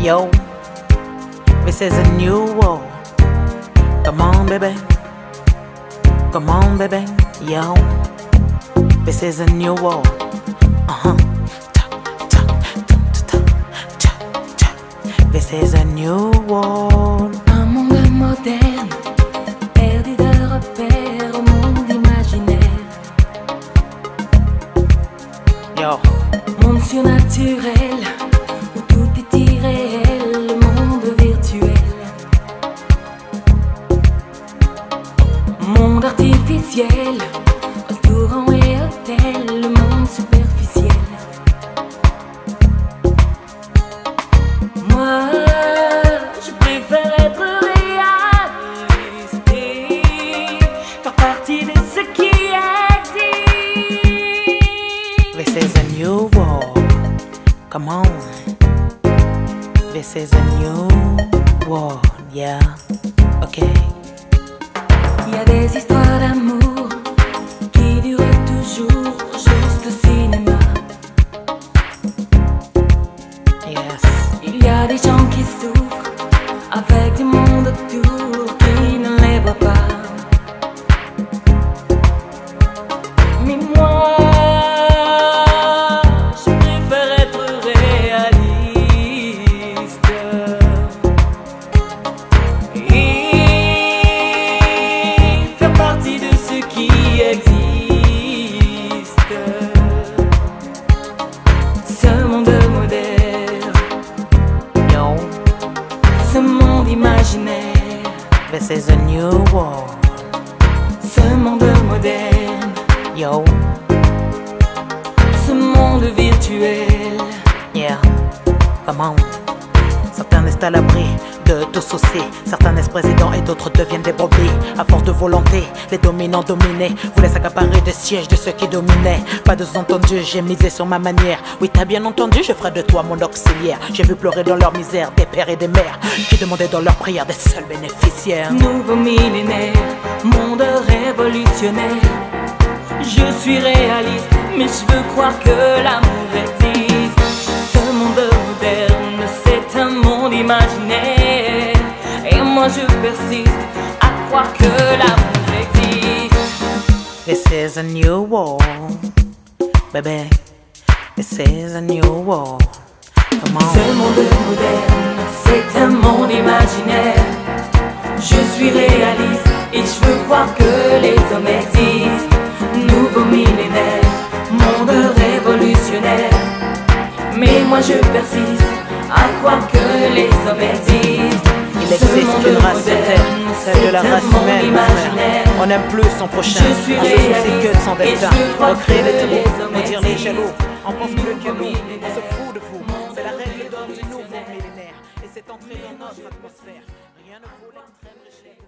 Yo, this is a new world. Come on, baby. Come on, baby. Yo, this is a new world. Uh huh. This is a new world. Un monde moderne, perdu de repères au monde imaginaire. Yo, Monde surnaturel, artificiel, restaurant et hôtel, le monde superficiel. Moi, je préfère être réaliste faire partie de ce qui existe. this is a new world. Come on. This is a new world. Yeah. Monde autour this is a new world. ce monde moderne, Yo, ce monde virtuel. yeah. Come on. Certains restent à l'abri de tout souci. Certains naissent présidents et d'autres deviennent des brebis. À force de volonté, les dominants dominés voulaient s'accaparer des sièges de ceux qui dominaient. Pas de sous-entendu, j'ai misé sur ma manière. Oui, t'as bien entendu, je ferai de toi mon auxiliaire. J'ai vu pleurer dans leur misère des pères et des mères qui demandaient dans leurs prières des seuls bénéficiaires. Nouveau millénaire, monde révolutionnaire. Je suis réaliste, mais je veux croire que l'amour existe. Moi je persiste à croire que l'amour existe. This is a new world, baby. This is a new world. Come Ce on. monde moderne, c'est un monde imaginaire. Je suis réaliste et je veux croire que les hommes existent. Nouveau millénaire, monde révolutionnaire. Mais moi je persiste à croire que les hommes existent. La race humaine, mon imaginaire. frère. On n'aime plus son prochain, on se soucie que de son destin. Recréer les les tabous, hommes nous dire les jaloux. On pense plus que nous, on se fout de vous. C'est la règle d'or du nouveau millénaire. Et c'est entré dans notre atmosphère. Rien ne vaut l'extrême richesse.